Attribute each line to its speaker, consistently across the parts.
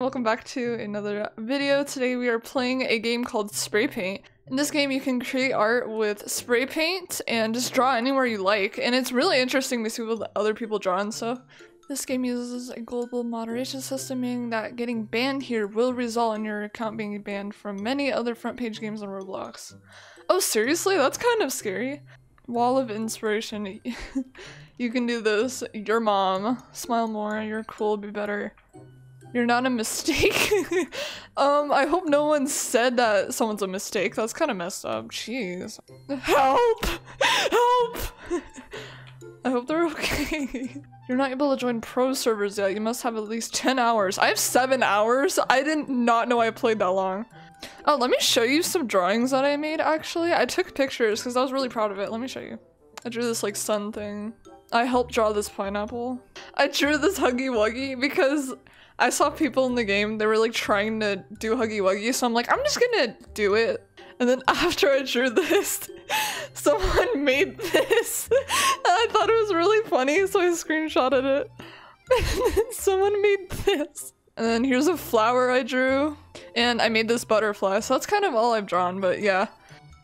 Speaker 1: Welcome back to another video. Today we are playing a game called Spray Paint. In this game you can create art with spray paint and just draw anywhere you like and it's really interesting to see what other people draw and stuff. This game uses a global moderation system meaning that getting banned here will result in your account being banned from many other front page games on Roblox. Oh seriously? That's kind of scary. Wall of inspiration. you can do this. Your mom. Smile more. You're cool. Be better. You're not a mistake. um, I hope no one said that someone's a mistake. That's kind of messed up. Jeez. Help! Help! I hope they're okay. You're not able to join pro servers yet. You must have at least 10 hours. I have 7 hours? I did not know I played that long. Oh, let me show you some drawings that I made, actually. I took pictures because I was really proud of it. Let me show you. I drew this, like, sun thing. I helped draw this pineapple. I drew this Huggy Wuggy because I saw people in the game, they were like trying to do Huggy Wuggy, so I'm like, I'm just gonna do it. And then after I drew this, someone made this. And I thought it was really funny, so I screenshotted it. And then someone made this. And then here's a flower I drew. And I made this butterfly, so that's kind of all I've drawn, but yeah.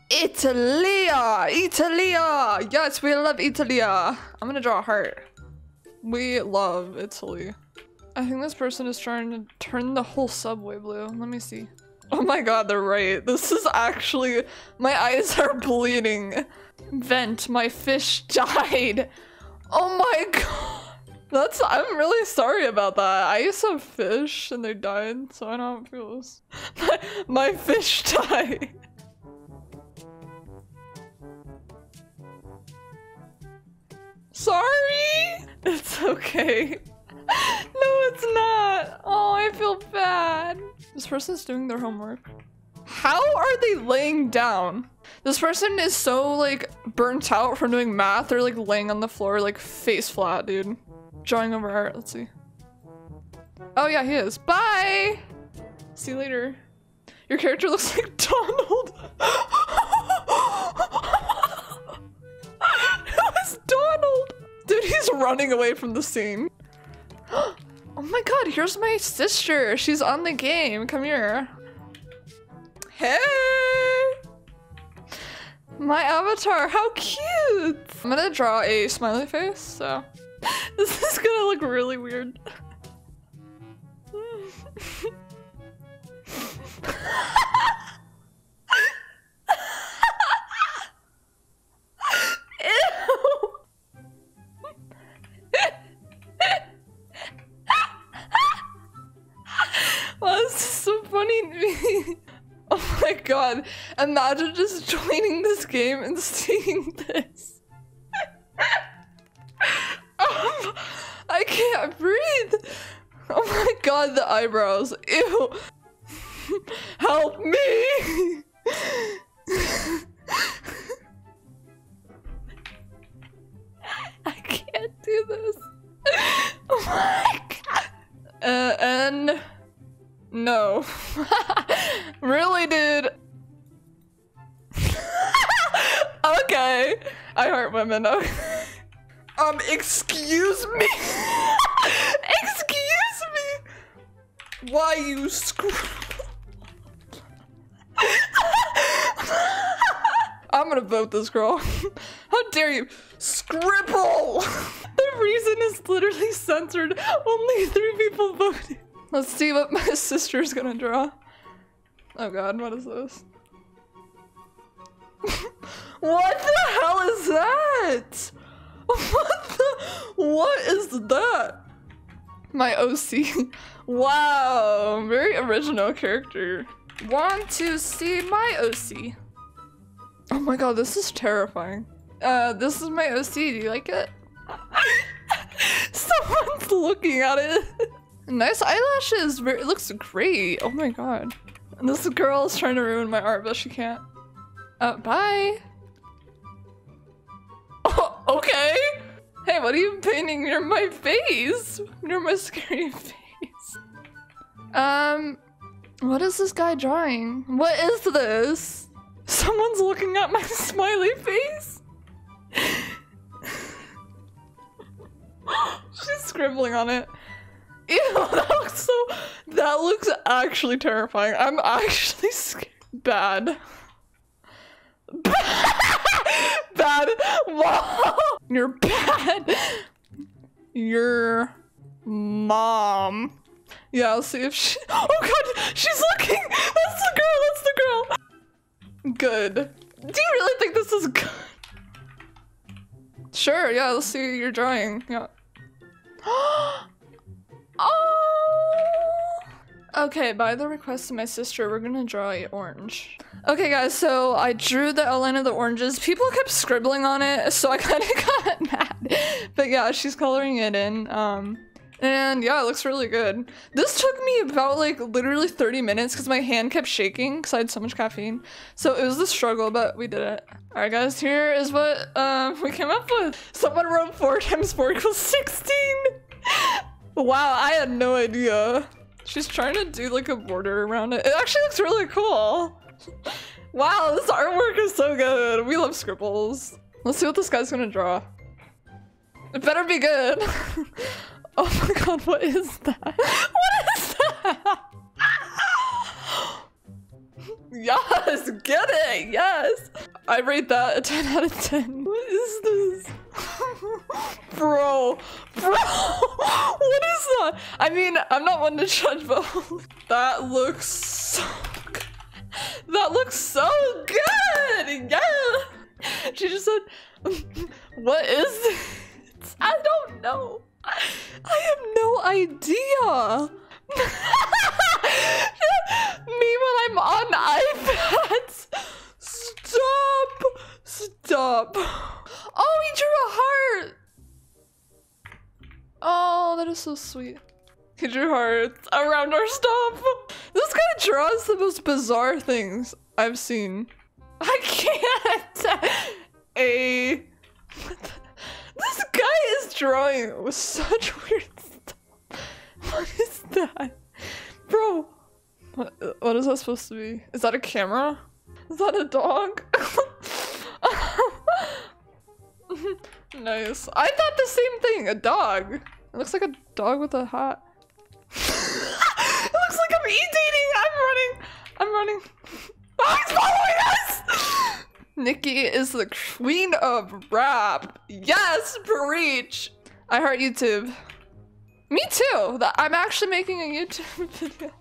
Speaker 1: Italia! Italia! Yes, we love Italia! I'm gonna draw a heart. We love Italy. I think this person is trying to turn the whole subway blue. Let me see. Oh my god, they're right. This is actually- my eyes are bleeding. Vent, my fish died. Oh my god. That's- I'm really sorry about that. I used to fish and they died, so I how it feels. My, my fish died. Sorry! It's okay. I feel bad. This person's doing their homework. How are they laying down? This person is so like burnt out from doing math. They're like laying on the floor like face flat, dude. Drawing over art. Let's see. Oh yeah, he is. Bye! See you later. Your character looks like Donald. Who is Donald? Dude, he's running away from the scene. oh my god, here's my sister. She's on the game. Come here. Hey! My avatar, how cute! I'm gonna draw a smiley face, so this is gonna look really weird. funny? Oh my god, imagine just joining this game and seeing this. um, I can't breathe. Oh my god, the eyebrows. Ew. Help me. I heart women. Um, excuse me? excuse me? Why you screw- I'm gonna vote this girl. How dare you? Scribble! the reason is literally censored. Only three people voted. Let's see what my sister's gonna draw. Oh god, what is this? What the hell is that? What the? What is that? My OC. wow, very original character. Want to see my OC? Oh my god, this is terrifying. Uh, this is my OC. Do you like it? Someone's looking at it. Nice eyelashes. It looks great. Oh my god. And this girl is trying to ruin my art, but she can't. Uh, bye. Okay. Hey, what are you painting near my face? Near my scary face. Um, what is this guy drawing? What is this? Someone's looking at my smiley face? She's scribbling on it. Ew, that looks so. That looks actually terrifying. I'm actually scared. Bad. bad. Wow. You're bad. Your mom. Yeah, I'll see if she. Oh god, she's looking. That's the girl. That's the girl. Good. Do you really think this is good? Sure. Yeah. Let's see your drawing. Yeah. oh. Okay, by the request of my sister, we're gonna draw a orange. Okay guys, so I drew the outline of the oranges. People kept scribbling on it, so I kind of got mad. But yeah, she's coloring it in. Um, and yeah, it looks really good. This took me about like literally 30 minutes because my hand kept shaking because I had so much caffeine. So it was a struggle, but we did it. Alright guys, here is what um, we came up with. Someone wrote 4 times 4 equals 16. wow, I had no idea. She's trying to do like a border around it. It actually looks really cool. wow, this artwork is so good. We love scribbles. Let's see what this guy's gonna draw. It better be good. oh my god, what is that? What is that? yes, get it, yes. I rate that a 10 out of 10. What is this? Bro, bro, what is that? I mean, I'm not one to judge, but that looks so good. That looks so good. Yeah. She just said, what is this? I don't know. I have no idea. Me when I'm on iPads. Stop. Stop. Oh, he drew a heart. Oh, that is so sweet. He drew hearts around our stuff. This guy draws the most bizarre things I've seen. I can't. A. This guy is drawing with such weird stuff. What is that? Bro, what, what is that supposed to be? Is that a camera? Is that a dog? Nice. I thought the same thing, a dog. It looks like a dog with a hat. it looks like I'm e-dating! I'm running! I'm running. Oh, he's following us! Nicki is the queen of rap. Yes, preach! I heart YouTube. Me too! I'm actually making a YouTube video.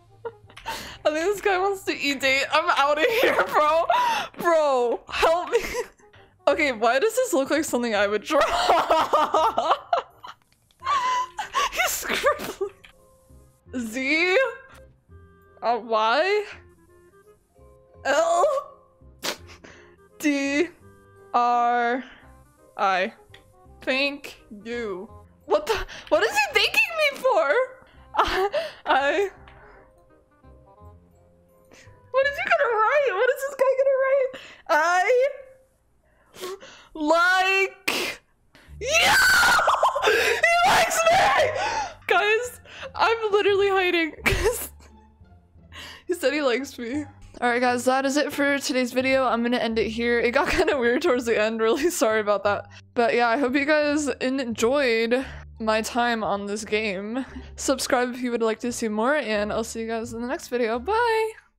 Speaker 1: I think this guy wants to e-date. I'm out of here, bro. Bro, help me. Okay, why does this look like something I would draw? He's scribbling. Z uh, Y L D R I. Thank you. What the? What is he thanking me for? Uh, I. he said he likes me. Alright guys, that is it for today's video. I'm gonna end it here. It got kind of weird towards the end, really sorry about that. But yeah, I hope you guys enjoyed my time on this game. Subscribe if you would like to see more, and I'll see you guys in the next video. Bye!